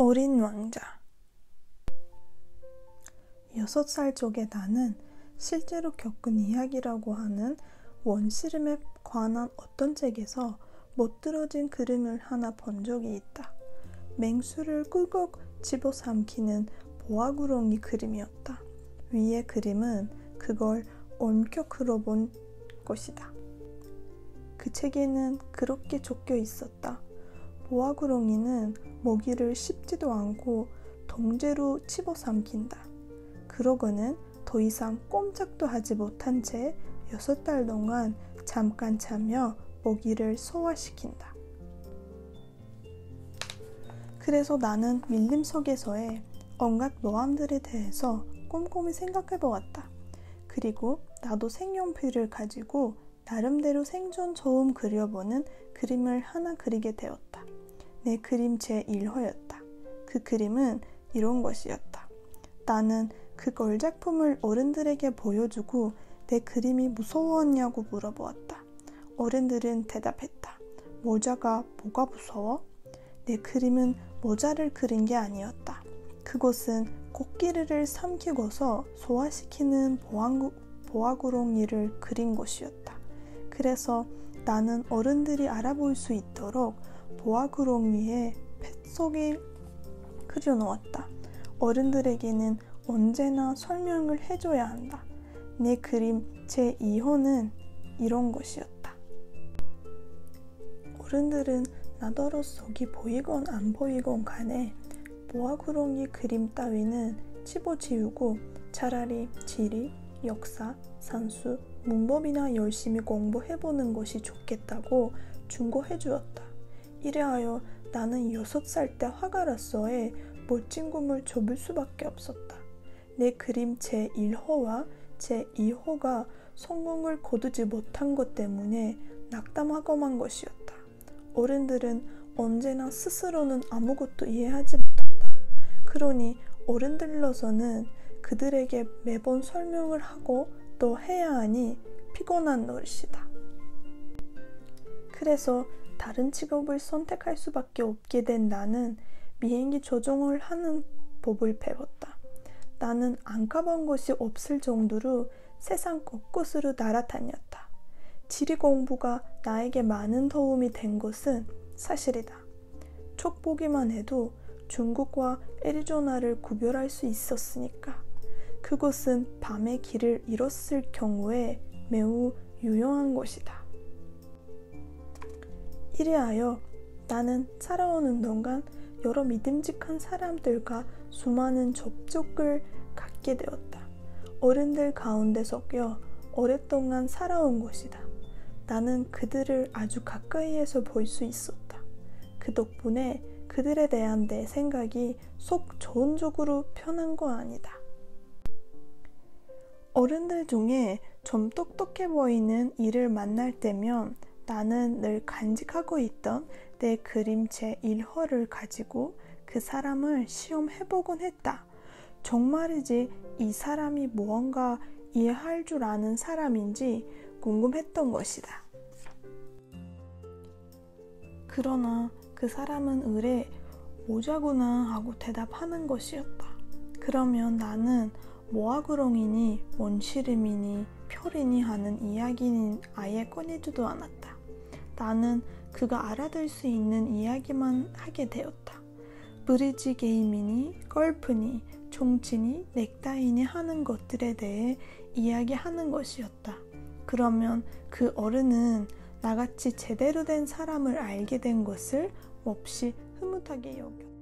어린 왕자 여섯 살 쪽에 나는 실제로 겪은 이야기라고 하는 원시름에 관한 어떤 책에서 못들어진 그림을 하나 본 적이 있다. 맹수를 꿀꺽 집어삼키는 보아구렁이 그림이었다. 위의 그림은 그걸 엄격으로 본 것이다. 그 책에는 그렇게 적혀 있었다. 보아구렁이는 먹이를 씹지도 않고 동제로 집어삼킨다. 그러고는 더 이상 꼼짝도 하지 못한 채 여섯 달 동안 잠깐 자며 먹이를 소화시킨다. 그래서 나는 밀림석에서의 온갖 노함들에 대해서 꼼꼼히 생각해 보았다. 그리고 나도 색연필을 가지고 나름대로 생존 처음 그려보는 그림을 하나 그리게 되었다. 내 그림 제1호였다. 그 그림은 이런 것이었다. 나는 그 걸작품을 어른들에게 보여주고 내 그림이 무서웠냐고 물어보았다. 어른들은 대답했다. 모자가 뭐가 무서워? 내 그림은 모자를 그린 게 아니었다. 그것은 코끼리를 삼키고서 소화시키는 보아구렁이를 그린 것이었다. 그래서 나는 어른들이 알아볼 수 있도록 보아구렁이에 뱃속에 그려놓았다. 어른들에게는 언제나 설명을 해줘야 한다. 내 그림 제2호는 이런 것이었다. 어른들은 나더러 속이 보이건 안 보이건 간에 보아구렁이 그림 따위는 집어지우고 차라리 지리, 역사, 산수, 문법이나 열심히 공부해보는 것이 좋겠다고 충고해 주었다. 이래하여 나는 여섯 살 때 화가 났어에 멋진 꿈을 접을 수밖에 없었다. 내 그림 제1호와 제2호가 성공을 거두지 못한 것 때문에 낙담하고만 것이었다. 어른들은 언제나 스스로는 아무것도 이해하지 못한다. 그러니 어른들로서는 그들에게 매번 설명을 하고 또 해야 하니 피곤한 노릇이다. 그래서 다른 직업을 선택할 수밖에 없게 된 나는 비행기 조종을 하는 법을 배웠다. 나는 안 가본 곳이 없을 정도로 세상 곳곳으로 날아다녔다. 지리 공부가 나에게 많은 도움이 된 것은 사실이다. 촉 보기만 해도 중국과 애리조나를 구별할 수 있었으니까. 그곳은 밤의 길을 잃었을 경우에 매우 유용한 곳이다. 이리하여 나는 살아오는 동안 여러 믿음직한 사람들과 수많은 접촉을 갖게 되었다. 어른들 가운데 섞여 오랫동안 살아온 것이다. 나는 그들을 아주 가까이에서 볼 수 있었다. 그 덕분에 그들에 대한 내 생각이 속 좋은 쪽으로 편한 거 아니다. 어른들 중에 좀 똑똑해 보이는 이를 만날 때면 나는 늘 간직하고 있던 내 그림체 1호를 가지고 그 사람을 시험해보곤 했다. 정말이지 이 사람이 무언가 이해할 줄 아는 사람인지 궁금했던 것이다. 그러나 그 사람은 의뢰 오자구나 하고 대답하는 것이었다. 그러면 나는 모아구렁이니 원시름이니 표리니 하는 이야기는 아예 꺼내지도 않았다. 나는 그가 알아들 수 있는 이야기만 하게 되었다. 브리지 게임이니 걸프니 종치니 넥타이니 하는 것들에 대해 이야기하는 것이었다. 그러면 그 어른은 나같이 제대로 된 사람을 알게 된 것을 몹시 흐뭇하게 여겼다.